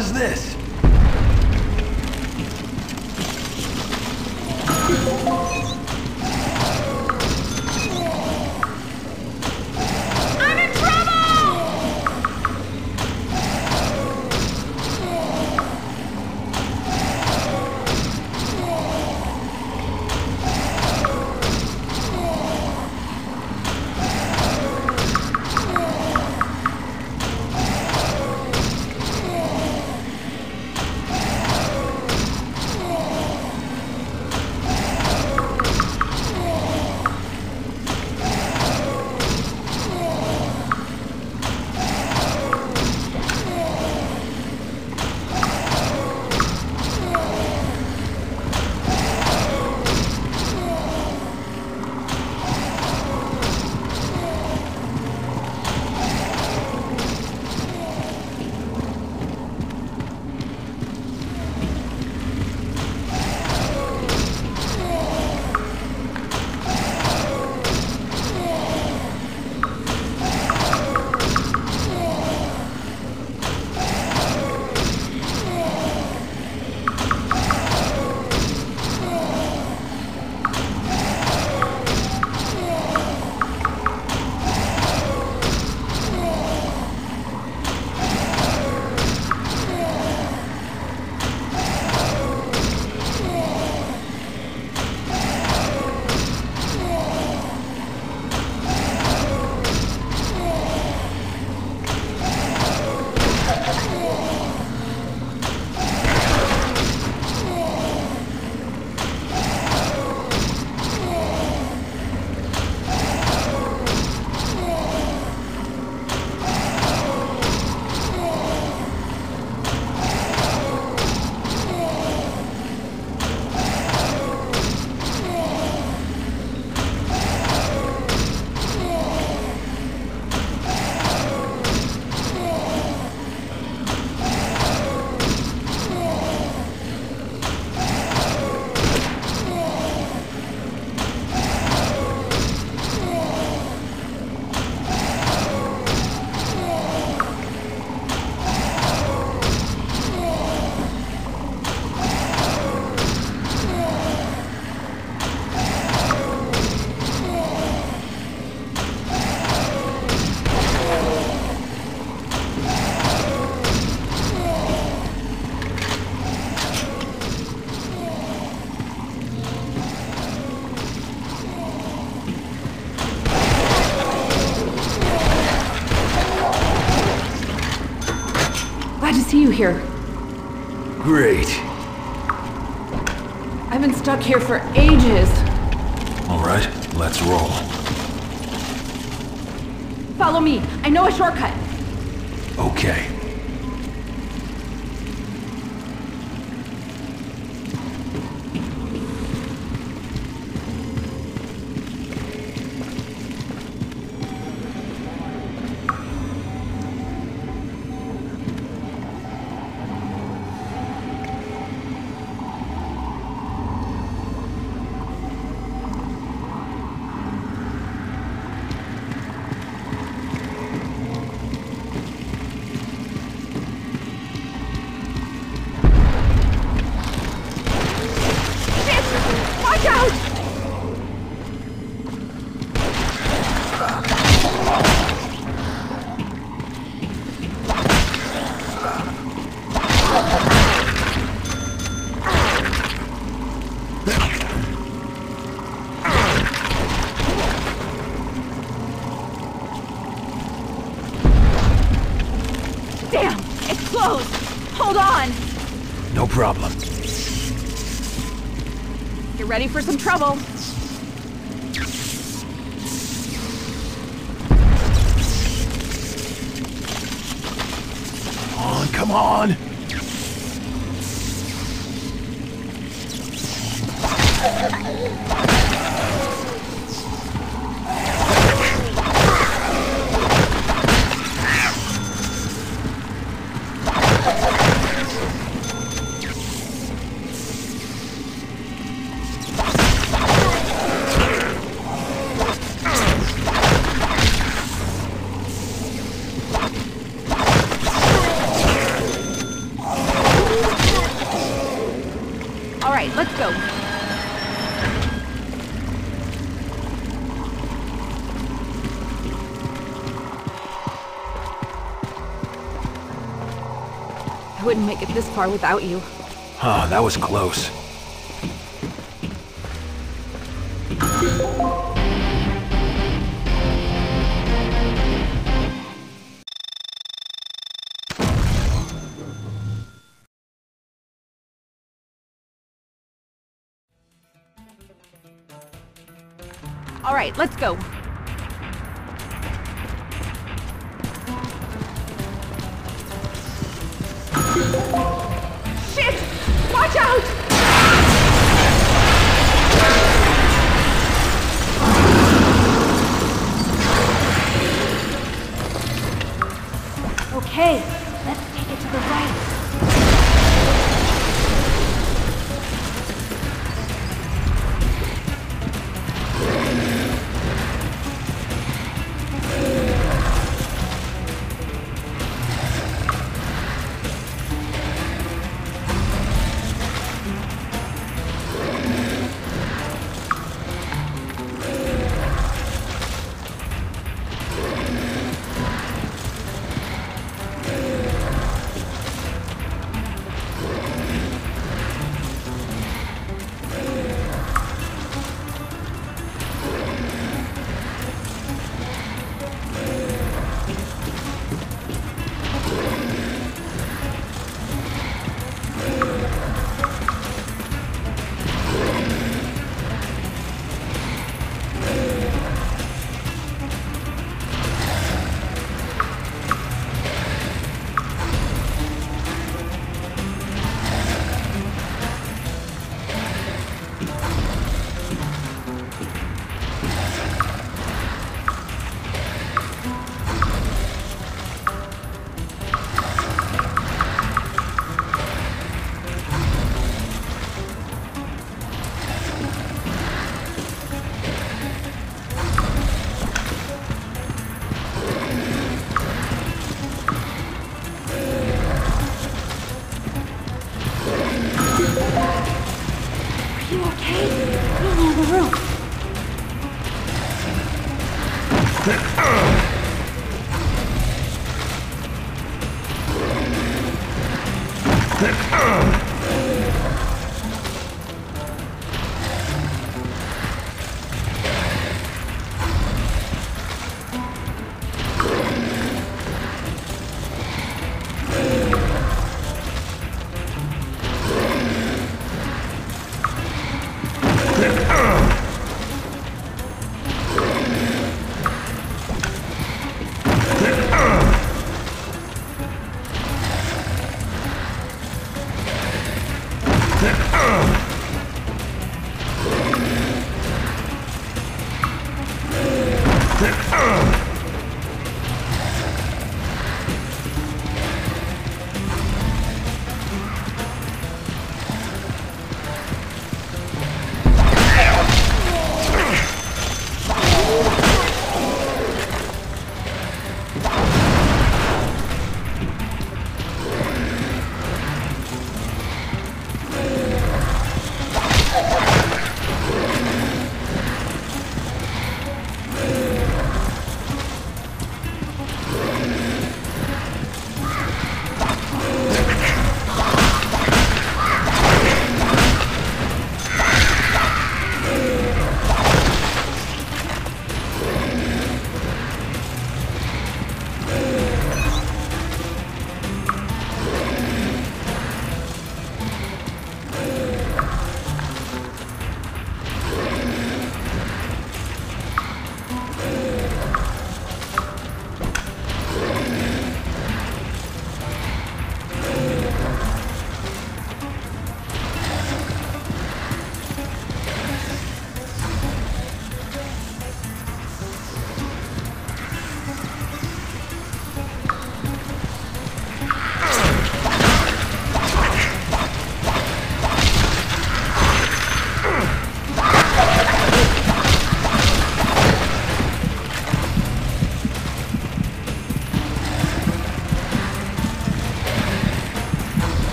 Hell is this? I've been stuck here for ages. All right, let's roll. Follow me. I know a shortcut. Okay. Get ready for some trouble. Come on, come on! I wouldn't make it this far without you. Oh, that was close. All right, let's go. Shit! Watch out! Okay, let's take it to the right. Ugh!